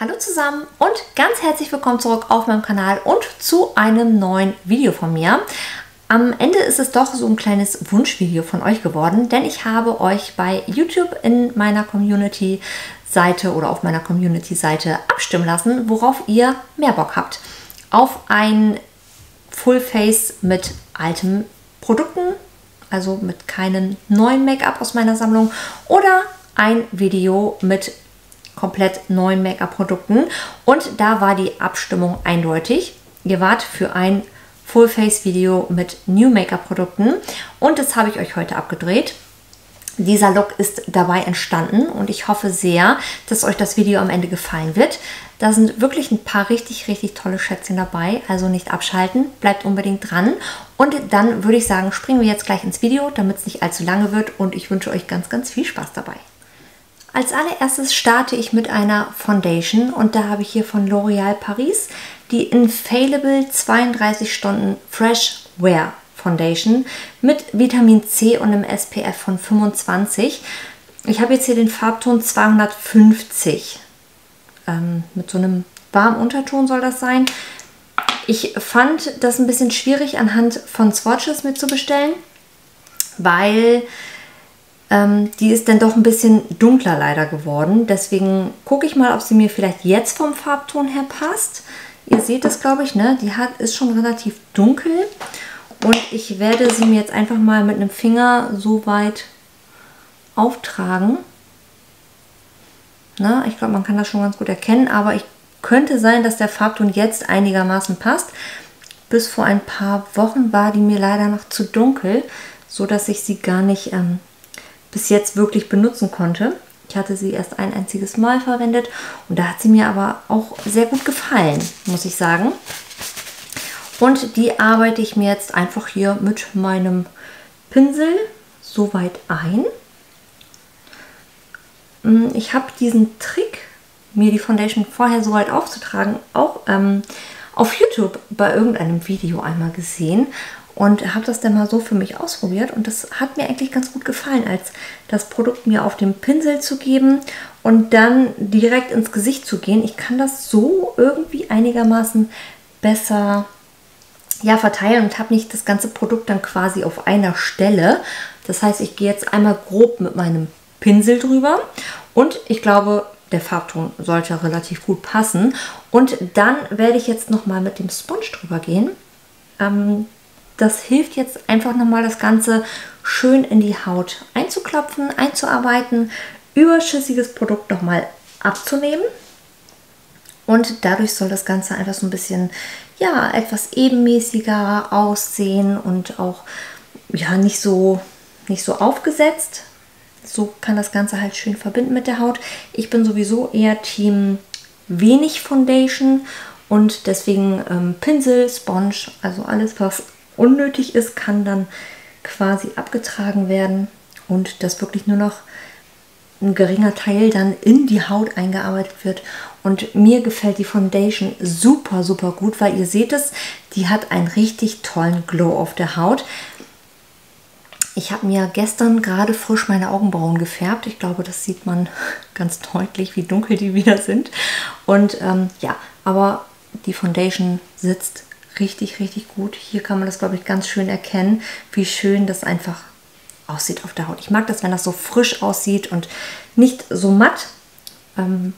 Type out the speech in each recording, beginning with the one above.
Hallo zusammen und ganz herzlich willkommen zurück auf meinem Kanal und zu einem neuen Video von mir. Am Ende ist es doch so ein kleines Wunschvideo von euch geworden, denn ich habe euch bei YouTube in meiner Community-Seite oder auf meiner Community-Seite abstimmen lassen, worauf ihr mehr Bock habt. Auf ein Full-Face mit alten Produkten, also mit keinem neuen Make-up aus meiner Sammlung oder ein Video mit komplett neuen Make-up-Produkten. Und da war die Abstimmung eindeutig. Ihr wart für ein Full-Face-Video mit New Make-up-Produkten und das habe ich euch heute abgedreht. Dieser Look ist dabei entstanden und ich hoffe sehr, dass euch das Video am Ende gefallen wird. Da sind wirklich ein paar richtig, richtig tolle Schätzchen dabei, also nicht abschalten, bleibt unbedingt dran. Und dann würde ich sagen, springen wir jetzt gleich ins Video, damit es nicht allzu lange wird und ich wünsche euch ganz, ganz viel Spaß dabei. Als allererstes starte ich mit einer Foundation und da habe ich hier von L'Oreal Paris die Infallible 32 Stunden Fresh Wear Foundation mit Vitamin C und einem SPF von 25. Ich habe jetzt hier den Farbton 250 ähm, mit so einem warmen Unterton soll das sein. Ich fand das ein bisschen schwierig anhand von Swatches mitzubestellen, weil ähm, die ist dann doch ein bisschen dunkler leider geworden. Deswegen gucke ich mal, ob sie mir vielleicht jetzt vom Farbton her passt. Ihr seht es, glaube ich, ne? Die hat, ist schon relativ dunkel. Und ich werde sie mir jetzt einfach mal mit einem Finger so weit auftragen. Na, ich glaube, man kann das schon ganz gut erkennen, aber ich könnte sein, dass der Farbton jetzt einigermaßen passt. Bis vor ein paar Wochen war die mir leider noch zu dunkel, so dass ich sie gar nicht ähm, bis jetzt wirklich benutzen konnte. Ich hatte sie erst ein einziges Mal verwendet und da hat sie mir aber auch sehr gut gefallen, muss ich sagen. Und die arbeite ich mir jetzt einfach hier mit meinem Pinsel so weit ein. Mm, ich habe diesen Trick, mir die Foundation vorher so weit aufzutragen, auch ähm, auf YouTube bei irgendeinem Video einmal gesehen und habe das dann mal so für mich ausprobiert und das hat mir eigentlich ganz gut gefallen, als das Produkt mir auf dem Pinsel zu geben und dann direkt ins Gesicht zu gehen. Ich kann das so irgendwie einigermaßen besser ja, verteilen und habe nicht das ganze Produkt dann quasi auf einer Stelle. Das heißt, ich gehe jetzt einmal grob mit meinem Pinsel drüber und ich glaube, der Farbton sollte relativ gut passen. Und dann werde ich jetzt nochmal mit dem Sponge drüber gehen. Ähm, das hilft jetzt einfach nochmal das Ganze schön in die Haut einzuklopfen, einzuarbeiten, überschüssiges Produkt nochmal abzunehmen. Und dadurch soll das Ganze einfach so ein bisschen, ja, etwas ebenmäßiger aussehen und auch, ja, nicht so, nicht so aufgesetzt. So kann das Ganze halt schön verbinden mit der Haut. Ich bin sowieso eher Team wenig Foundation und deswegen ähm, Pinsel, Sponge, also alles, was unnötig ist, kann dann quasi abgetragen werden und dass wirklich nur noch ein geringer Teil dann in die Haut eingearbeitet wird. Und mir gefällt die Foundation super, super gut, weil ihr seht es, die hat einen richtig tollen Glow auf der Haut. Ich habe mir gestern gerade frisch meine Augenbrauen gefärbt. Ich glaube, das sieht man ganz deutlich, wie dunkel die wieder sind. Und ähm, ja, aber die Foundation sitzt richtig, richtig gut. Hier kann man das, glaube ich, ganz schön erkennen, wie schön das einfach aussieht auf der Haut. Ich mag das, wenn das so frisch aussieht und nicht so matt. Ähm,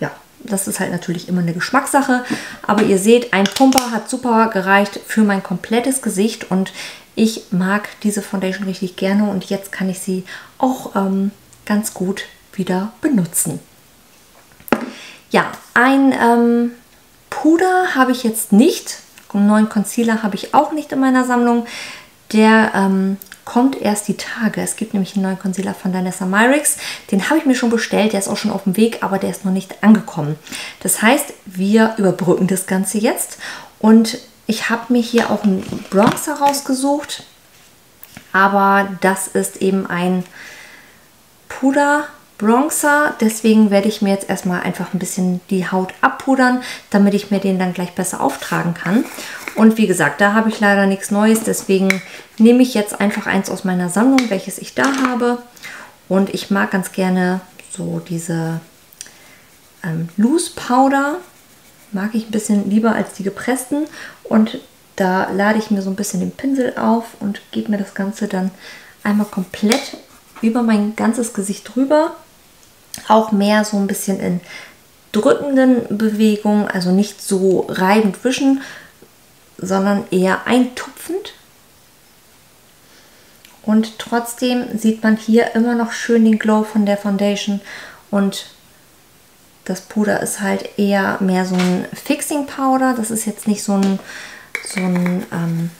ja, das ist halt natürlich immer eine Geschmackssache. Aber ihr seht, ein Pumper hat super gereicht für mein komplettes Gesicht und ich mag diese Foundation richtig gerne und jetzt kann ich sie auch ähm, ganz gut wieder benutzen. Ja, ein ähm, Puder habe ich jetzt nicht. Einen neuen Concealer habe ich auch nicht in meiner Sammlung. Der ähm, kommt erst die Tage. Es gibt nämlich einen neuen Concealer von Danessa Myrix. Den habe ich mir schon bestellt. Der ist auch schon auf dem Weg, aber der ist noch nicht angekommen. Das heißt, wir überbrücken das Ganze jetzt. Und ich habe mir hier auch einen Bronzer rausgesucht. Aber das ist eben ein Puder Bronzer. Deswegen werde ich mir jetzt erstmal einfach ein bisschen die Haut abpudern, damit ich mir den dann gleich besser auftragen kann. Und wie gesagt, da habe ich leider nichts Neues. Deswegen nehme ich jetzt einfach eins aus meiner Sammlung, welches ich da habe. Und ich mag ganz gerne so diese, äh, ähm, Loose Powder. Mag ich ein bisschen lieber als die gepressten. Und da lade ich mir so ein bisschen den Pinsel auf und gebe mir das Ganze dann einmal komplett über mein ganzes Gesicht drüber. Auch mehr so ein bisschen in drückenden Bewegungen, also nicht so reibend wischen, sondern eher eintupfend. Und trotzdem sieht man hier immer noch schön den Glow von der Foundation und das Puder ist halt eher mehr so ein Fixing Powder. Das ist jetzt nicht so ein, so ein, ähm,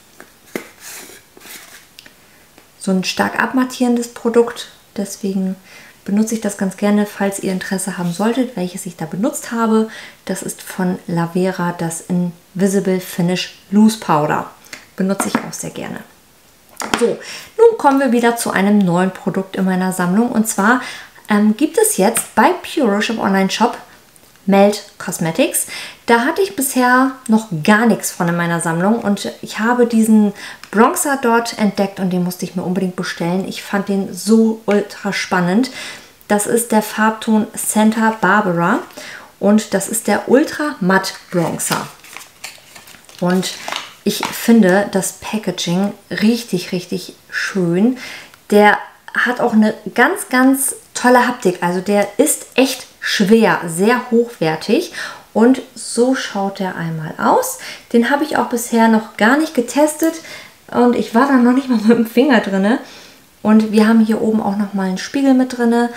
so ein stark abmattierendes Produkt. Deswegen benutze ich das ganz gerne, falls ihr Interesse haben solltet, welches ich da benutzt habe. Das ist von Lavera das Invisible Finish Loose Powder. Benutze ich auch sehr gerne. So, nun kommen wir wieder zu einem neuen Produkt in meiner Sammlung. Und zwar ähm, gibt es jetzt bei Purish im Online-Shop Melt Cosmetics. Da hatte ich bisher noch gar nichts von in meiner Sammlung und ich habe diesen Bronzer dort entdeckt und den musste ich mir unbedingt bestellen. Ich fand den so ultra spannend. Das ist der Farbton Santa Barbara und das ist der Ultra Matt Bronzer. Und ich finde das Packaging richtig, richtig schön. Der hat auch eine ganz, ganz tolle Haptik. Also der ist echt schwer, sehr hochwertig. Und so schaut der einmal aus. Den habe ich auch bisher noch gar nicht getestet. Und ich war da noch nicht mal mit dem Finger drin. Und wir haben hier oben auch noch mal einen Spiegel mit drin.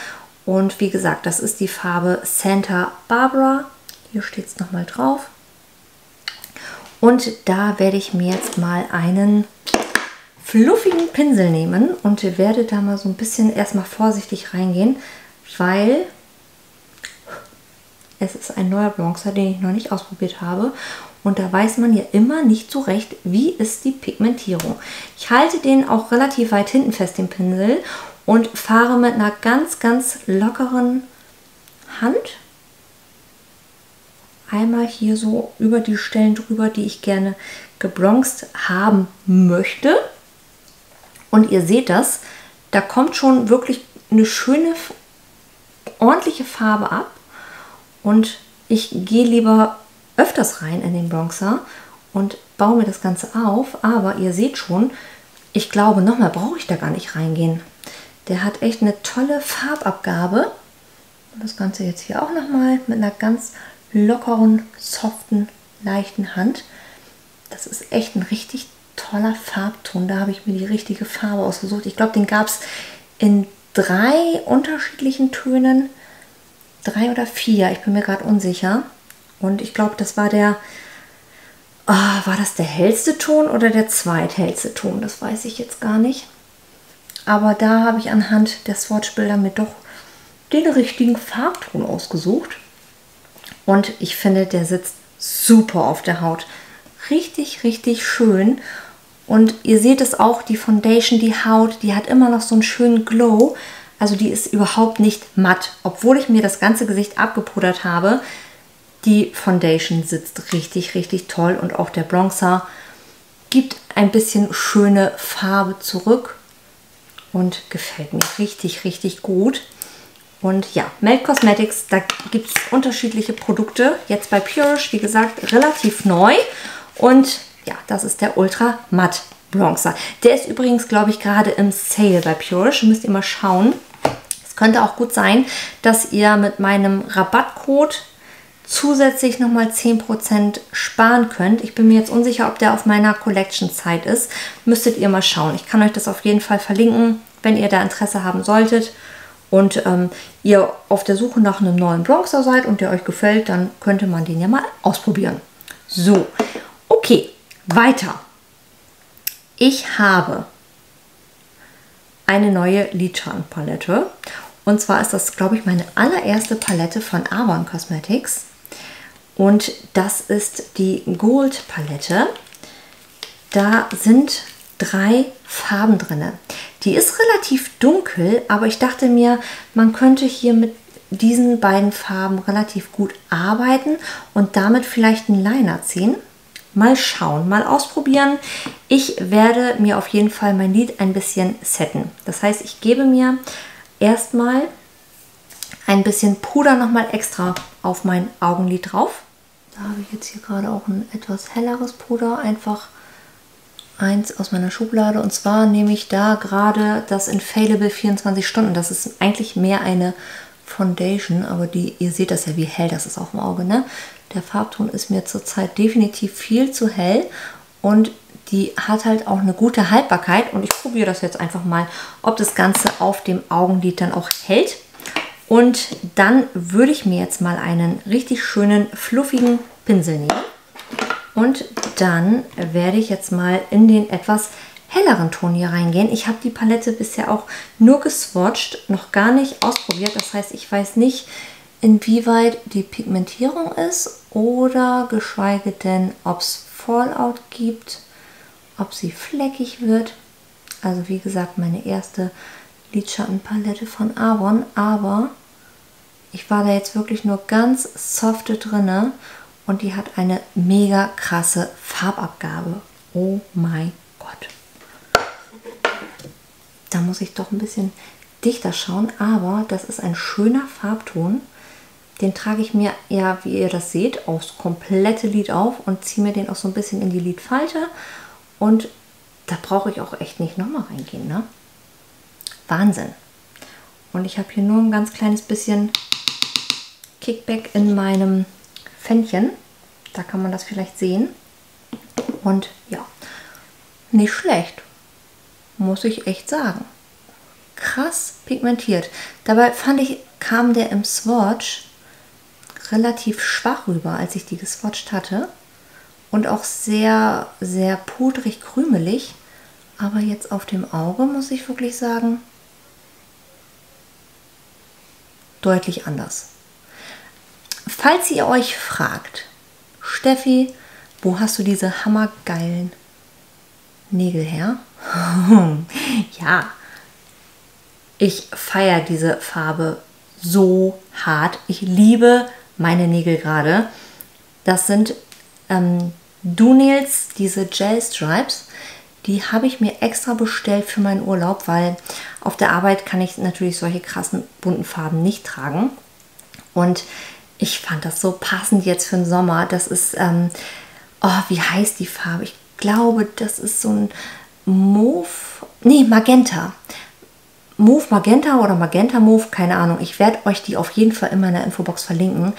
Und wie gesagt, das ist die Farbe Santa Barbara. Hier steht es nochmal drauf. Und da werde ich mir jetzt mal einen fluffigen Pinsel nehmen und werde da mal so ein bisschen erstmal vorsichtig reingehen, weil es ist ein neuer Bronzer, den ich noch nicht ausprobiert habe. Und da weiß man ja immer nicht so recht, wie ist die Pigmentierung. Ich halte den auch relativ weit hinten fest, den Pinsel, und fahre mit einer ganz, ganz lockeren Hand einmal hier so über die Stellen drüber, die ich gerne gebronzt haben möchte. Und ihr seht das, da kommt schon wirklich eine schöne, ordentliche Farbe ab. Und ich gehe lieber öfters rein in den Bronzer und baue mir das Ganze auf. Aber ihr seht schon, ich glaube, nochmal brauche ich da gar nicht reingehen. Der hat echt eine tolle Farbabgabe. Das Ganze jetzt hier auch nochmal mit einer ganz lockeren, soften, leichten Hand. Das ist echt ein richtig toller Farbton. Da habe ich mir die richtige Farbe ausgesucht. Ich glaube, den gab es in drei unterschiedlichen Tönen. Drei oder vier, ich bin mir gerade unsicher. Und ich glaube, das war der, oh, war das der hellste Ton oder der zweithellste Ton? Das weiß ich jetzt gar nicht. Aber da habe ich anhand der Swatchbilder mir doch den richtigen Farbton ausgesucht. Und ich finde, der sitzt super auf der Haut. Richtig, richtig schön. Und ihr seht es auch, die Foundation, die Haut, die hat immer noch so einen schönen Glow. Also die ist überhaupt nicht matt. Obwohl ich mir das ganze Gesicht abgepudert habe, die Foundation sitzt richtig, richtig toll. Und auch der Bronzer gibt ein bisschen schöne Farbe zurück. Und gefällt mir richtig, richtig gut. Und ja, Melt Cosmetics, da gibt es unterschiedliche Produkte. Jetzt bei Purish, wie gesagt, relativ neu. Und ja, das ist der Ultra Matt Bronzer. Der ist übrigens, glaube ich, gerade im Sale bei Purish. Müsst ihr mal schauen. Es könnte auch gut sein, dass ihr mit meinem Rabattcode zusätzlich nochmal 10% sparen könnt. Ich bin mir jetzt unsicher, ob der auf meiner Collection-Zeit ist. Müsstet ihr mal schauen. Ich kann euch das auf jeden Fall verlinken, wenn ihr da Interesse haben solltet und ähm, ihr auf der Suche nach einem neuen Bronzer seid und der euch gefällt, dann könnte man den ja mal ausprobieren. So, okay, weiter. Ich habe eine neue Lidschatten-Palette. Und zwar ist das, glaube ich, meine allererste Palette von Avon Cosmetics. Und das ist die Gold Palette. Da sind drei Farben drin. Die ist relativ dunkel, aber ich dachte mir, man könnte hier mit diesen beiden Farben relativ gut arbeiten und damit vielleicht einen Liner ziehen. Mal schauen, mal ausprobieren. Ich werde mir auf jeden Fall mein Lid ein bisschen setten. Das heißt, ich gebe mir erstmal ein bisschen Puder nochmal extra auf mein Augenlid drauf. Da habe ich jetzt hier gerade auch ein etwas helleres Puder, einfach eins aus meiner Schublade. Und zwar nehme ich da gerade das Infallible 24 Stunden. Das ist eigentlich mehr eine Foundation, aber die, ihr seht das ja, wie hell das ist auf dem Auge. Ne? Der Farbton ist mir zurzeit definitiv viel zu hell und die hat halt auch eine gute Haltbarkeit. Und ich probiere das jetzt einfach mal, ob das Ganze auf dem Augenlid dann auch hält. Und dann würde ich mir jetzt mal einen richtig schönen, fluffigen Pinsel nehmen. Und dann werde ich jetzt mal in den etwas helleren Ton hier reingehen. Ich habe die Palette bisher auch nur geswatcht, noch gar nicht ausprobiert. Das heißt, ich weiß nicht, inwieweit die Pigmentierung ist oder geschweige denn, ob es Fallout gibt, ob sie fleckig wird. Also wie gesagt, meine erste Lidschattenpalette von Avon, aber ich war da jetzt wirklich nur ganz softe drinne und die hat eine mega krasse Farbabgabe. Oh mein Gott. Da muss ich doch ein bisschen dichter schauen, aber das ist ein schöner Farbton. Den trage ich mir ja, wie ihr das seht, aufs komplette Lid auf und ziehe mir den auch so ein bisschen in die Lidfalte. Und da brauche ich auch echt nicht nochmal reingehen. Ne? Wahnsinn. Und ich habe hier nur ein ganz kleines bisschen Kickback in meinem Fännchen. Da kann man das vielleicht sehen. Und ja, nicht schlecht, muss ich echt sagen. Krass pigmentiert. Dabei fand ich, kam der im Swatch relativ schwach rüber, als ich die geswatcht hatte. Und auch sehr, sehr pudrig krümelig. Aber jetzt auf dem Auge muss ich wirklich sagen, deutlich anders. Falls ihr euch fragt, Steffi, wo hast du diese hammergeilen Nägel her? ja, ich feiere diese Farbe so hart. Ich liebe meine Nägel gerade. Das sind ähm, Nails, diese Gel Stripes. Die habe ich mir extra bestellt für meinen Urlaub, weil auf der Arbeit kann ich natürlich solche krassen bunten Farben nicht tragen. Und ich fand das so passend jetzt für den Sommer. Das ist, ähm, oh, wie heißt die Farbe? Ich glaube, das ist so ein Mauve, nee, Magenta. Move Magenta oder Magenta Move, keine Ahnung. Ich werde euch die auf jeden Fall in meiner Infobox verlinken,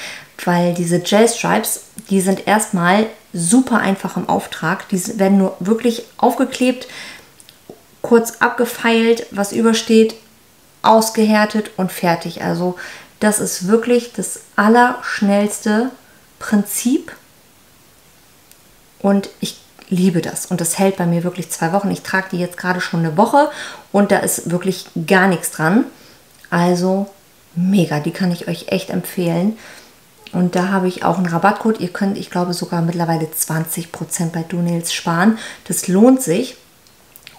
weil diese Gel Stripes, die sind erstmal super einfach im Auftrag. Die werden nur wirklich aufgeklebt, kurz abgefeilt, was übersteht, ausgehärtet und fertig. Also das ist wirklich das allerschnellste Prinzip und ich liebe das. Und das hält bei mir wirklich zwei Wochen. Ich trage die jetzt gerade schon eine Woche und da ist wirklich gar nichts dran. Also mega, die kann ich euch echt empfehlen. Und da habe ich auch einen Rabattcode. Ihr könnt, ich glaube, sogar mittlerweile 20% bei DoNails sparen. Das lohnt sich.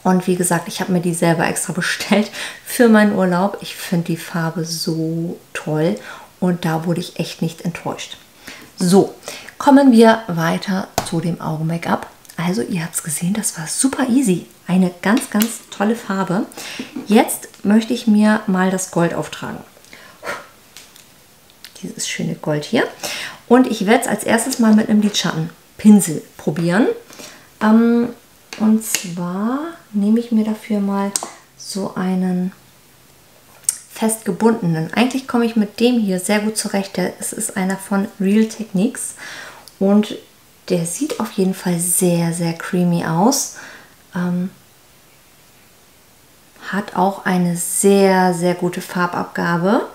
Und wie gesagt, ich habe mir die selber extra bestellt für meinen Urlaub. Ich finde die Farbe so toll und da wurde ich echt nicht enttäuscht. So, kommen wir weiter zu dem Augen-Make-up. Also ihr habt es gesehen, das war super easy. Eine ganz, ganz tolle Farbe. Jetzt möchte ich mir mal das Gold auftragen. Dieses schöne Gold hier. Und ich werde es als erstes mal mit einem Lidschattenpinsel probieren. Ähm, und zwar nehme ich mir dafür mal so einen festgebundenen. Eigentlich komme ich mit dem hier sehr gut zurecht. Es ist einer von Real Techniques und der sieht auf jeden Fall sehr, sehr creamy aus. Ähm, hat auch eine sehr, sehr gute Farbabgabe.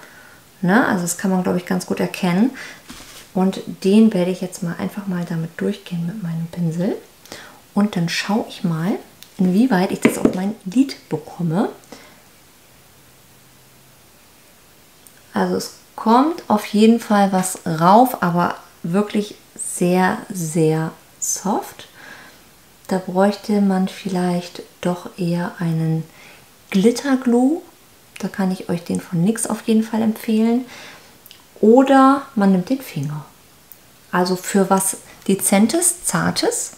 Ne? Also das kann man, glaube ich, ganz gut erkennen. Und den werde ich jetzt mal einfach mal damit durchgehen mit meinem Pinsel. Und dann schaue ich mal, inwieweit ich das auf mein Lid bekomme. Also es kommt auf jeden Fall was rauf, aber wirklich sehr, sehr soft. Da bräuchte man vielleicht doch eher einen Glitterglue. Da kann ich euch den von NYX auf jeden Fall empfehlen. Oder man nimmt den Finger. Also für was Dezentes, Zartes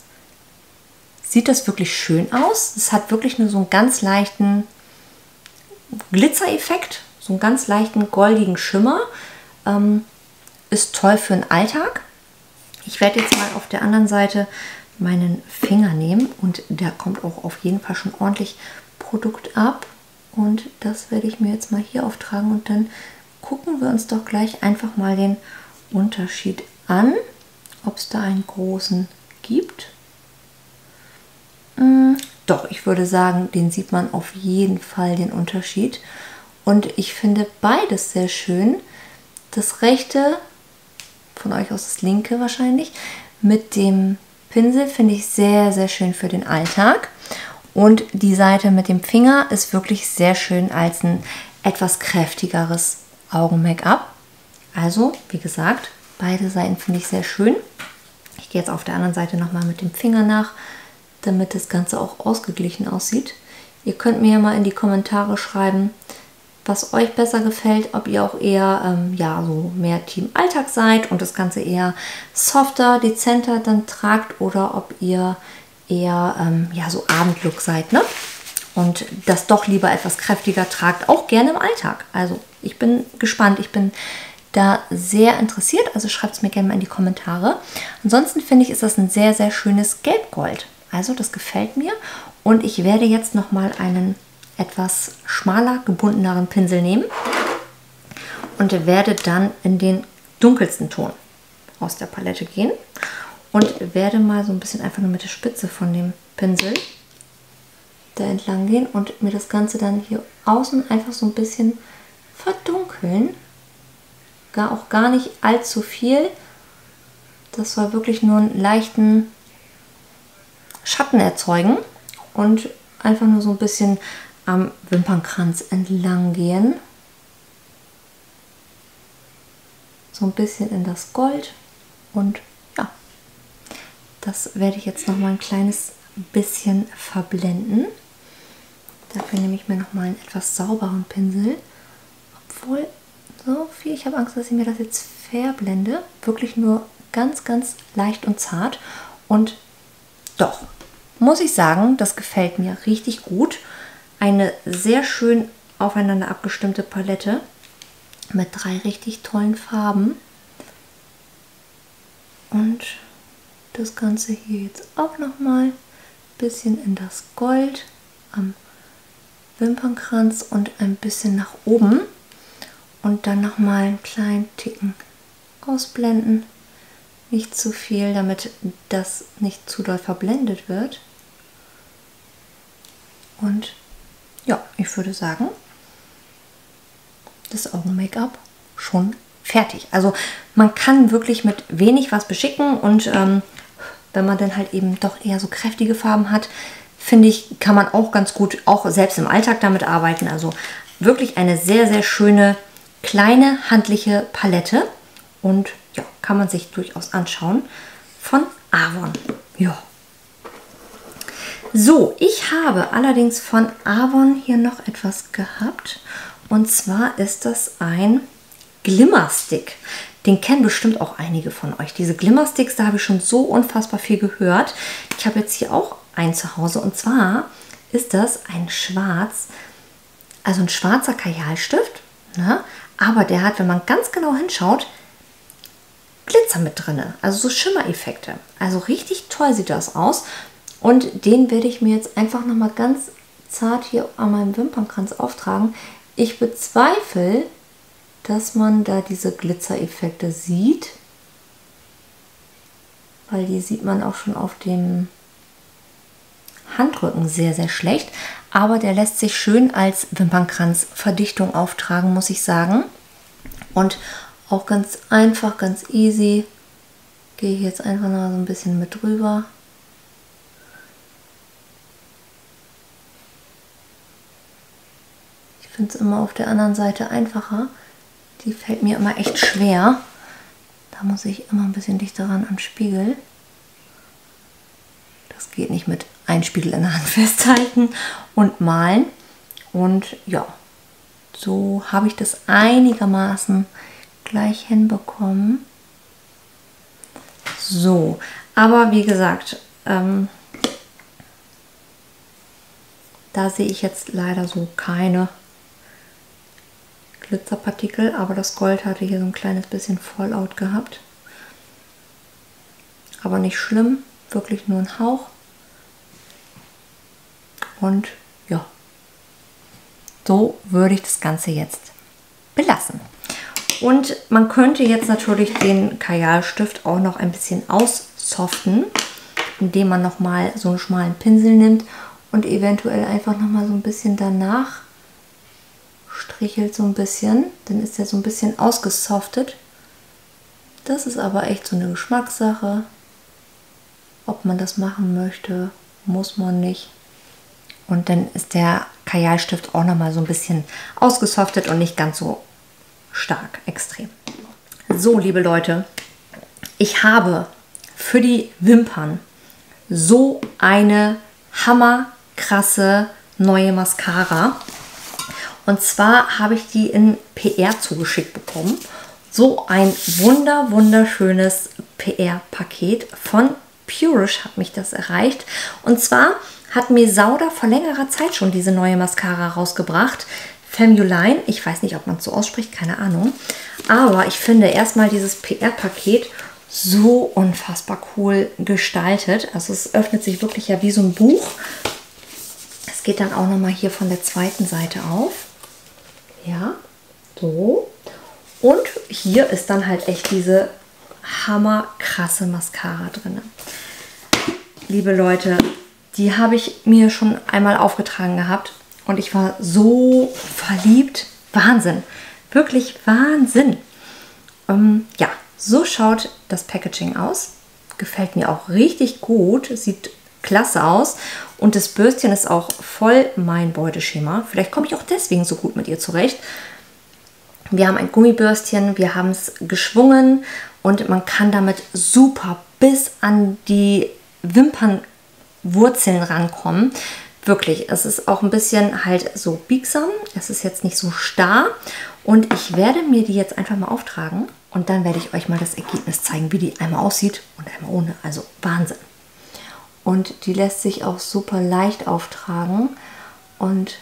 sieht das wirklich schön aus. Es hat wirklich nur so einen ganz leichten Glitzereffekt, so einen ganz leichten goldigen Schimmer. Ähm, ist toll für den Alltag. Ich werde jetzt mal auf der anderen Seite meinen Finger nehmen und da kommt auch auf jeden Fall schon ordentlich Produkt ab. Und das werde ich mir jetzt mal hier auftragen und dann gucken wir uns doch gleich einfach mal den Unterschied an, ob es da einen großen gibt. Doch, ich würde sagen, den sieht man auf jeden Fall den Unterschied. Und ich finde beides sehr schön. Das rechte, von euch aus das linke wahrscheinlich, mit dem Pinsel finde ich sehr, sehr schön für den Alltag. Und die Seite mit dem Finger ist wirklich sehr schön als ein etwas kräftigeres Augen-Make-up. Also, wie gesagt, beide Seiten finde ich sehr schön. Ich gehe jetzt auf der anderen Seite nochmal mit dem Finger nach, damit das Ganze auch ausgeglichen aussieht. Ihr könnt mir ja mal in die Kommentare schreiben, was euch besser gefällt, ob ihr auch eher ähm, ja, so mehr Team Alltag seid und das Ganze eher softer, dezenter dann tragt oder ob ihr eher ähm, ja, so Abendlook seid. Ne? Und das doch lieber etwas kräftiger tragt, auch gerne im Alltag. Also ich bin gespannt, ich bin da sehr interessiert, also schreibt es mir gerne mal in die Kommentare. Ansonsten finde ich, ist das ein sehr, sehr schönes Gelbgold. Also das gefällt mir und ich werde jetzt nochmal einen etwas schmaler gebundeneren Pinsel nehmen und werde dann in den dunkelsten Ton aus der Palette gehen und werde mal so ein bisschen einfach nur mit der Spitze von dem Pinsel da entlang gehen und mir das Ganze dann hier außen einfach so ein bisschen verdunkeln. Gar auch gar nicht allzu viel. Das soll wirklich nur einen leichten Schatten erzeugen und einfach nur so ein bisschen am Wimpernkranz entlang gehen. So ein bisschen in das Gold und ja, das werde ich jetzt noch mal ein kleines bisschen verblenden. Dafür nehme ich mir noch mal einen etwas sauberen Pinsel. Obwohl, so viel, ich habe Angst, dass ich mir das jetzt verblende. Wirklich nur ganz, ganz leicht und zart. Und doch, muss ich sagen, das gefällt mir richtig gut. Eine sehr schön aufeinander abgestimmte Palette mit drei richtig tollen Farben. Und das Ganze hier jetzt auch nochmal ein bisschen in das Gold am Wimpernkranz und ein bisschen nach oben. Und dann nochmal einen kleinen Ticken ausblenden. Nicht zu viel, damit das nicht zu doll verblendet wird. Und ja, ich würde sagen, das Augen-Make-up schon fertig. Also man kann wirklich mit wenig was beschicken und ähm, wenn man dann halt eben doch eher so kräftige Farben hat, finde ich, kann man auch ganz gut auch selbst im Alltag damit arbeiten. Also wirklich eine sehr, sehr schöne kleine handliche Palette und ja, kann man sich durchaus anschauen von Avon. Ja. So, ich habe allerdings von Avon hier noch etwas gehabt. Und zwar ist das ein Glimmerstick. Den kennen bestimmt auch einige von euch. Diese Glimmersticks, da habe ich schon so unfassbar viel gehört. Ich habe jetzt hier auch einen zu Hause. Und zwar ist das ein schwarz, also ein schwarzer Kajalstift. Ne? Aber der hat, wenn man ganz genau hinschaut, Glitzer mit drin. Also so Schimmereffekte. Also richtig toll sieht das aus. Und den werde ich mir jetzt einfach nochmal ganz zart hier an meinem Wimpernkranz auftragen. Ich bezweifle, dass man da diese Glitzereffekte sieht, weil die sieht man auch schon auf dem Handrücken sehr, sehr schlecht. Aber der lässt sich schön als Wimpernkranzverdichtung auftragen, muss ich sagen. Und auch ganz einfach, ganz easy. Gehe ich jetzt einfach noch so ein bisschen mit drüber. Finde es immer auf der anderen Seite einfacher. Die fällt mir immer echt schwer. Da muss ich immer ein bisschen dichter ran am Spiegel. Das geht nicht mit einem Spiegel in der Hand festhalten und malen. Und ja, so habe ich das einigermaßen gleich hinbekommen. So, aber wie gesagt, ähm, da sehe ich jetzt leider so keine Glitzerpartikel, aber das Gold hatte hier so ein kleines bisschen Fallout gehabt. Aber nicht schlimm, wirklich nur ein Hauch. Und ja, so würde ich das Ganze jetzt belassen. Und man könnte jetzt natürlich den Kajalstift auch noch ein bisschen aussoften, indem man nochmal so einen schmalen Pinsel nimmt und eventuell einfach nochmal so ein bisschen danach strichelt so ein bisschen. Dann ist er so ein bisschen ausgesoftet. Das ist aber echt so eine Geschmackssache. Ob man das machen möchte, muss man nicht. Und dann ist der Kajalstift auch nochmal so ein bisschen ausgesoftet und nicht ganz so stark, extrem. So, liebe Leute, ich habe für die Wimpern so eine hammerkrasse neue Mascara. Und zwar habe ich die in PR zugeschickt bekommen. So ein wunder, wunderschönes PR-Paket von Purish hat mich das erreicht. Und zwar hat mir Sauda vor längerer Zeit schon diese neue Mascara rausgebracht. Femuline, ich weiß nicht, ob man es so ausspricht, keine Ahnung. Aber ich finde erstmal dieses PR-Paket so unfassbar cool gestaltet. Also es öffnet sich wirklich ja wie so ein Buch. Es geht dann auch nochmal hier von der zweiten Seite auf. Ja, so. Und hier ist dann halt echt diese hammerkrasse Mascara drin. Liebe Leute, die habe ich mir schon einmal aufgetragen gehabt und ich war so verliebt. Wahnsinn. Wirklich Wahnsinn. Ähm, ja, so schaut das Packaging aus. Gefällt mir auch richtig gut. Sieht klasse aus. Und das Bürstchen ist auch voll mein Beuteschema. Vielleicht komme ich auch deswegen so gut mit ihr zurecht. Wir haben ein Gummibürstchen, wir haben es geschwungen und man kann damit super bis an die Wimpernwurzeln rankommen. Wirklich, es ist auch ein bisschen halt so biegsam. Es ist jetzt nicht so starr. Und ich werde mir die jetzt einfach mal auftragen. Und dann werde ich euch mal das Ergebnis zeigen, wie die einmal aussieht und einmal ohne. Also Wahnsinn. Und die lässt sich auch super leicht auftragen. Und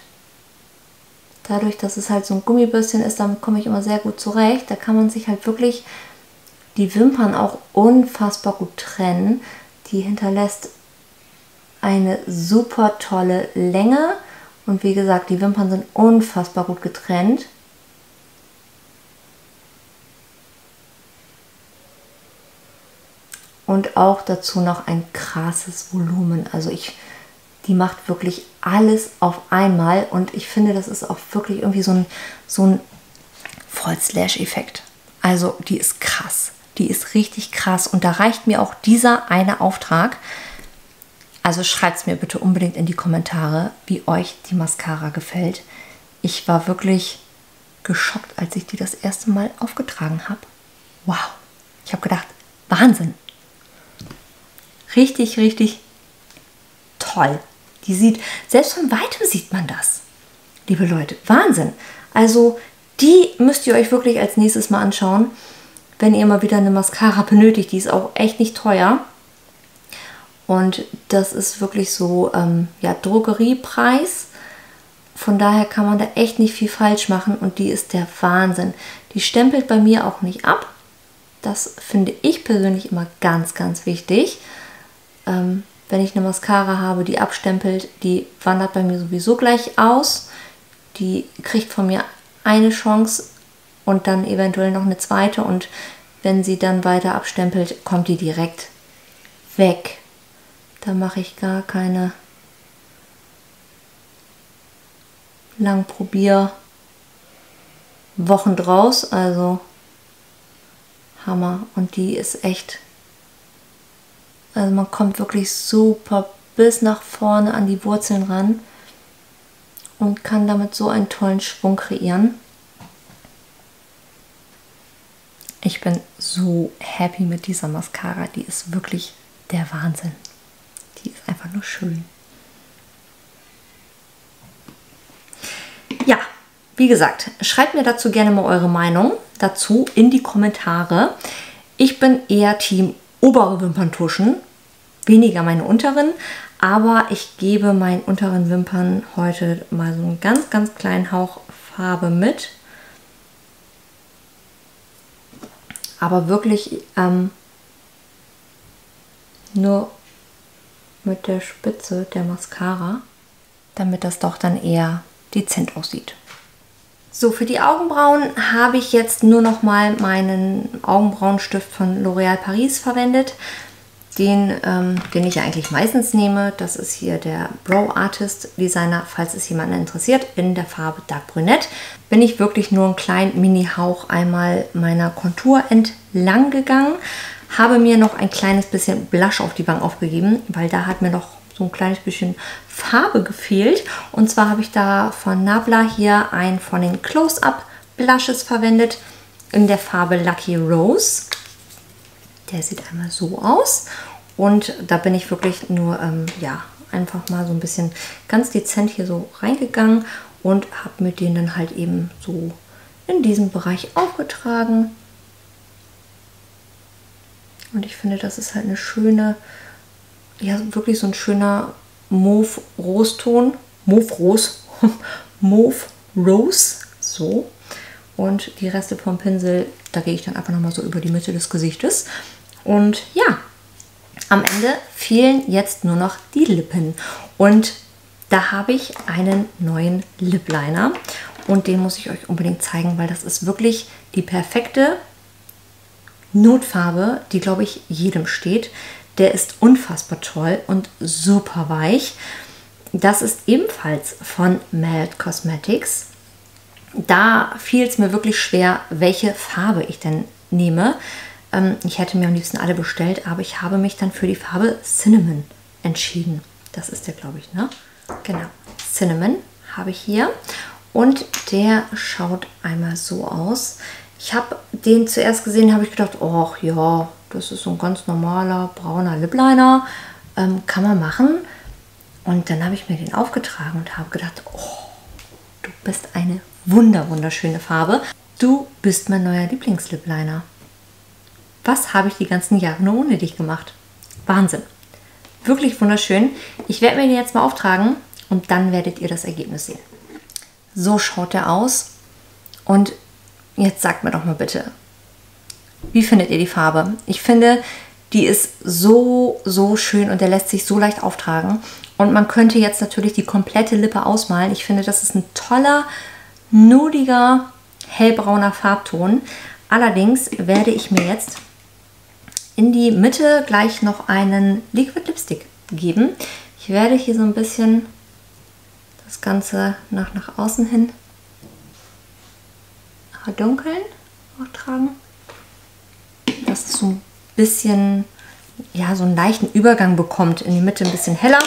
dadurch, dass es halt so ein Gummibürstchen ist, damit komme ich immer sehr gut zurecht. Da kann man sich halt wirklich die Wimpern auch unfassbar gut trennen. Die hinterlässt eine super tolle Länge. Und wie gesagt, die Wimpern sind unfassbar gut getrennt. Und auch dazu noch ein krasses Volumen. Also ich, die macht wirklich alles auf einmal. Und ich finde, das ist auch wirklich irgendwie so ein, so ein Vollslash-Effekt. Also die ist krass. Die ist richtig krass. Und da reicht mir auch dieser eine Auftrag. Also schreibt es mir bitte unbedingt in die Kommentare, wie euch die Mascara gefällt. Ich war wirklich geschockt, als ich die das erste Mal aufgetragen habe. Wow. Ich habe gedacht, Wahnsinn. Richtig, richtig toll. Die sieht, selbst von weitem sieht man das. Liebe Leute, Wahnsinn. Also die müsst ihr euch wirklich als nächstes mal anschauen, wenn ihr mal wieder eine Mascara benötigt. Die ist auch echt nicht teuer. Und das ist wirklich so, ähm, ja, Drogeriepreis. Von daher kann man da echt nicht viel falsch machen und die ist der Wahnsinn. Die stempelt bei mir auch nicht ab. Das finde ich persönlich immer ganz, ganz wichtig. Ähm, wenn ich eine Mascara habe, die abstempelt, die wandert bei mir sowieso gleich aus. Die kriegt von mir eine Chance und dann eventuell noch eine zweite. Und wenn sie dann weiter abstempelt, kommt die direkt weg. Da mache ich gar keine Langprobier Wochen draus. Also Hammer. Und die ist echt. Also man kommt wirklich super bis nach vorne an die Wurzeln ran und kann damit so einen tollen Schwung kreieren. Ich bin so happy mit dieser Mascara. Die ist wirklich der Wahnsinn. Die ist einfach nur schön. Ja, wie gesagt, schreibt mir dazu gerne mal eure Meinung dazu in die Kommentare. Ich bin eher Team obere Wimperntuschen, weniger meine unteren, aber ich gebe meinen unteren Wimpern heute mal so einen ganz, ganz kleinen Hauch Farbe mit. aber wirklich ähm, nur mit der Spitze der Mascara, damit das doch dann eher dezent aussieht. So, für die Augenbrauen habe ich jetzt nur noch mal meinen Augenbrauenstift von L'Oréal Paris verwendet. Den, ähm, den ich ja eigentlich meistens nehme, das ist hier der Brow Artist Designer, falls es jemanden interessiert, in der Farbe Dark Brünett. Bin ich wirklich nur einen kleinen Mini-Hauch einmal meiner Kontur entlang gegangen. Habe mir noch ein kleines bisschen Blush auf die Wange aufgegeben, weil da hat mir noch so ein kleines bisschen Farbe gefehlt. Und zwar habe ich da von Nabla hier einen von den Close-Up Blushes verwendet in der Farbe Lucky Rose. Der sieht einmal so aus. Und da bin ich wirklich nur, ähm, ja, einfach mal so ein bisschen ganz dezent hier so reingegangen und habe mir den dann halt eben so in diesem Bereich aufgetragen. Und ich finde, das ist halt eine schöne, ja, wirklich so ein schöner Mauve-Roston. Mauve-Rose. Mauve-Rose. So. Und die Reste vom Pinsel, da gehe ich dann einfach nochmal so über die Mitte des Gesichtes. Und ja, am Ende fehlen jetzt nur noch die Lippen. Und da habe ich einen neuen Lip Liner. Und den muss ich euch unbedingt zeigen, weil das ist wirklich die perfekte Notfarbe, die, glaube ich, jedem steht. Der ist unfassbar toll und super weich. Das ist ebenfalls von Melt Cosmetics. Da fiel es mir wirklich schwer, welche Farbe ich denn nehme. Ähm, ich hätte mir am liebsten alle bestellt, aber ich habe mich dann für die Farbe Cinnamon entschieden. Das ist der, glaube ich, ne? Genau. Cinnamon habe ich hier. Und der schaut einmal so aus. Ich habe den zuerst gesehen, habe ich gedacht, ach ja, das ist so ein ganz normaler brauner Lip Liner. Ähm, kann man machen. Und dann habe ich mir den aufgetragen und habe gedacht, oh, du bist eine wunder wunderschöne Farbe. Du bist mein neuer Lieblingslip Liner. Was habe ich die ganzen Jahre nur ohne dich gemacht? Wahnsinn. Wirklich wunderschön. Ich werde mir den jetzt mal auftragen und dann werdet ihr das Ergebnis sehen. So schaut er aus. Und Jetzt sagt mir doch mal bitte, wie findet ihr die Farbe? Ich finde, die ist so, so schön und der lässt sich so leicht auftragen. Und man könnte jetzt natürlich die komplette Lippe ausmalen. Ich finde, das ist ein toller, nudiger, hellbrauner Farbton. Allerdings werde ich mir jetzt in die Mitte gleich noch einen Liquid Lipstick geben. Ich werde hier so ein bisschen das Ganze nach, nach außen hin verdunkeln, auch tragen. Dass es so ein bisschen, ja, so einen leichten Übergang bekommt. In die Mitte ein bisschen heller.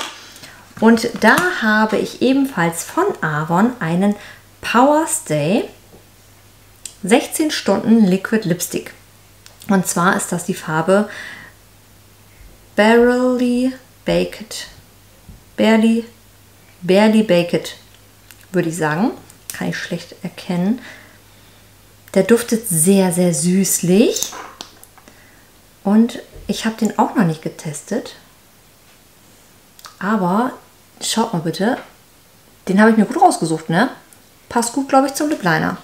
Und da habe ich ebenfalls von Avon einen Power Stay 16 Stunden Liquid Lipstick. Und zwar ist das die Farbe Barely Baked. Barely, barely Baked, würde ich sagen. Kann ich schlecht erkennen. Der duftet sehr, sehr süßlich. Und ich habe den auch noch nicht getestet. Aber schaut mal bitte. Den habe ich mir gut rausgesucht, ne? Passt gut, glaube ich, zum Lip Liner.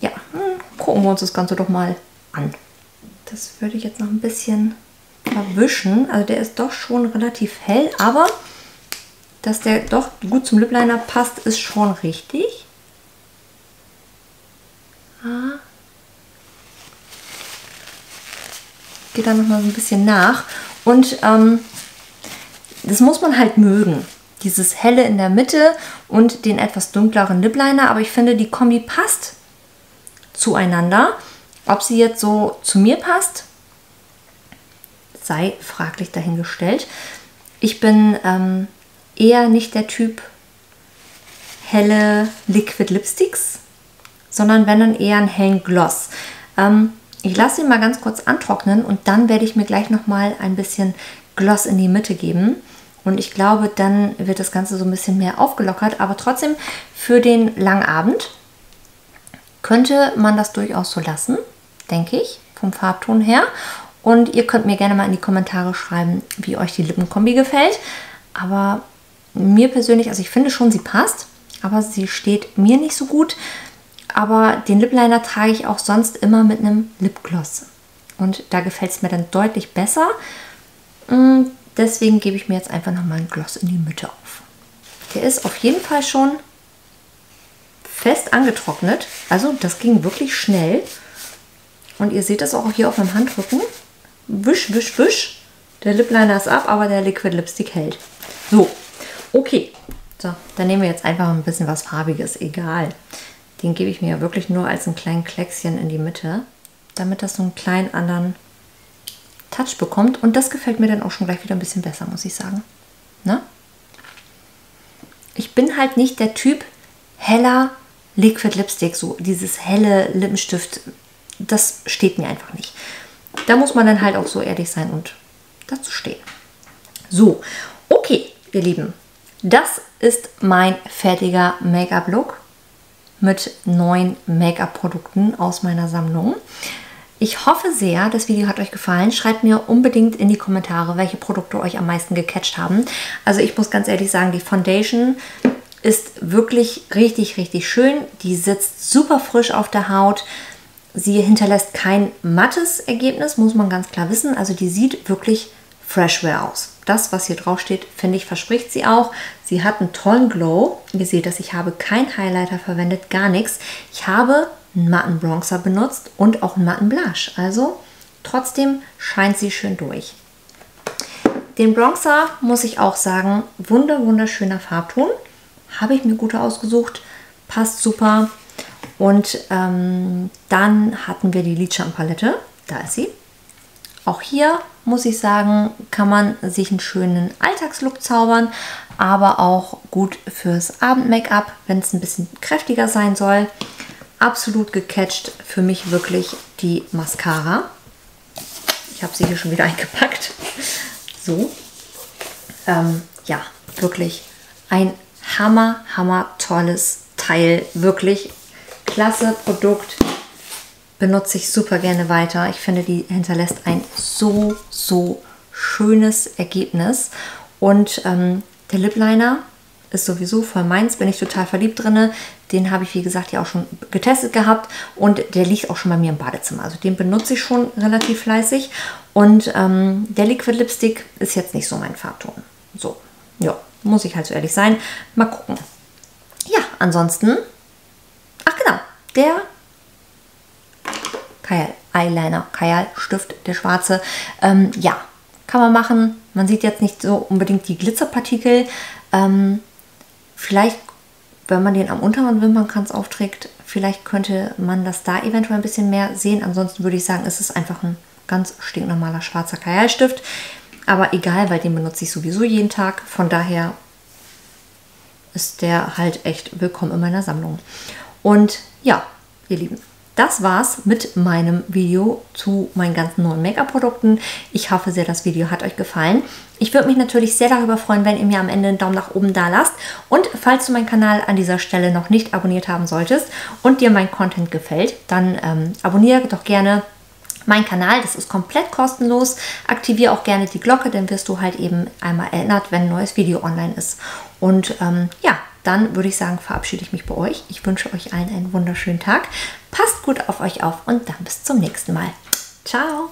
Ja, hm, gucken wir uns das Ganze doch mal an. Das würde ich jetzt noch ein bisschen verwischen. Also der ist doch schon relativ hell, aber dass der doch gut zum Lip Liner passt, ist schon richtig. Ah. Geht da nochmal so ein bisschen nach. Und ähm, das muss man halt mögen. Dieses helle in der Mitte und den etwas dunkleren Lip Liner. Aber ich finde, die Kombi passt zueinander. Ob sie jetzt so zu mir passt, sei fraglich dahingestellt. Ich bin ähm, eher nicht der Typ helle Liquid Lipsticks, sondern wenn dann eher einen hellen Gloss. Ähm, ich lasse ihn mal ganz kurz antrocknen und dann werde ich mir gleich nochmal ein bisschen Gloss in die Mitte geben. Und ich glaube, dann wird das Ganze so ein bisschen mehr aufgelockert. Aber trotzdem für den langen Abend könnte man das durchaus so lassen, denke ich, vom Farbton her. Und ihr könnt mir gerne mal in die Kommentare schreiben, wie euch die Lippenkombi gefällt. Aber mir persönlich, also ich finde schon, sie passt, aber sie steht mir nicht so gut. Aber den Lip Liner trage ich auch sonst immer mit einem Lipgloss. und da gefällt es mir dann deutlich besser. Mm, deswegen gebe ich mir jetzt einfach nochmal einen Gloss in die Mitte auf. Der ist auf jeden Fall schon fest angetrocknet. Also das ging wirklich schnell. Und ihr seht das auch hier auf meinem Handrücken. Wisch, wisch, wisch. Der Lip Liner ist ab, aber der Liquid Lipstick hält. So, okay. So, dann nehmen wir jetzt einfach ein bisschen was Farbiges. Egal. Den gebe ich mir ja wirklich nur als einen kleinen Kleckschen in die Mitte, damit das so einen kleinen anderen Touch bekommt. Und das gefällt mir dann auch schon gleich wieder ein bisschen besser, muss ich sagen. Ne? Ich bin halt nicht der Typ heller Liquid Lipstick, so dieses helle Lippenstift, das steht mir einfach nicht. Da muss man dann halt auch so ehrlich sein und dazu stehen. So, okay, ihr Lieben, das ist mein fertiger Make-up-Look mit neuen Make-up-Produkten aus meiner Sammlung. Ich hoffe sehr, das Video hat euch gefallen. Schreibt mir unbedingt in die Kommentare, welche Produkte euch am meisten gecatcht haben. Also ich muss ganz ehrlich sagen, die Foundation ist wirklich richtig, richtig schön. Die sitzt super frisch auf der Haut. Sie hinterlässt kein mattes Ergebnis, muss man ganz klar wissen. Also die sieht wirklich Freshwear aus. Das, was hier drauf steht, finde ich, verspricht sie auch. Sie hat einen tollen Glow. Ihr seht das, ich habe kein Highlighter verwendet, gar nichts. Ich habe einen matten Bronzer benutzt und auch einen matten Blush. Also trotzdem scheint sie schön durch. Den Bronzer muss ich auch sagen, wunder wunderschöner Farbton. Habe ich mir gut ausgesucht, passt super. Und ähm, dann hatten wir die Lidschattenpalette. Da ist sie. Auch hier muss ich sagen, kann man sich einen schönen Alltagslook zaubern, aber auch gut fürs Abend-Make-up, wenn es ein bisschen kräftiger sein soll. Absolut gecatcht für mich wirklich die Mascara. Ich habe sie hier schon wieder eingepackt. So. Ähm, ja, wirklich ein hammer, hammer tolles Teil. Wirklich klasse Produkt benutze ich super gerne weiter. Ich finde, die hinterlässt ein so, so schönes Ergebnis. Und ähm, der Lip Liner ist sowieso voll meins, bin ich total verliebt drin. Den habe ich, wie gesagt, ja auch schon getestet gehabt und der liegt auch schon bei mir im Badezimmer. Also den benutze ich schon relativ fleißig. Und ähm, der Liquid Lipstick ist jetzt nicht so mein Farbton. So, ja, muss ich halt so ehrlich sein. Mal gucken. Ja, ansonsten, ach genau, der Kajal Eyeliner, Kajal Stift, der schwarze. Ähm, ja, kann man machen. Man sieht jetzt nicht so unbedingt die Glitzerpartikel. Ähm, vielleicht, wenn man den am unteren Wimpernkranz aufträgt, vielleicht könnte man das da eventuell ein bisschen mehr sehen. Ansonsten würde ich sagen, es ist einfach ein ganz stinknormaler schwarzer Kajalstift. Aber egal, weil den benutze ich sowieso jeden Tag. Von daher ist der halt echt willkommen in meiner Sammlung. Und ja, ihr Lieben, das war's mit meinem Video zu meinen ganzen neuen Make-up-Produkten. Ich hoffe sehr, das Video hat euch gefallen. Ich würde mich natürlich sehr darüber freuen, wenn ihr mir am Ende einen Daumen nach oben da lasst. Und falls du meinen Kanal an dieser Stelle noch nicht abonniert haben solltest und dir mein Content gefällt, dann ähm, abonniere doch gerne meinen Kanal. Das ist komplett kostenlos. Aktiviere auch gerne die Glocke, dann wirst du halt eben einmal erinnert, wenn ein neues Video online ist. Und ähm, ja, dann würde ich sagen, verabschiede ich mich bei euch. Ich wünsche euch allen einen wunderschönen Tag. Passt gut auf euch auf und dann bis zum nächsten Mal. Ciao!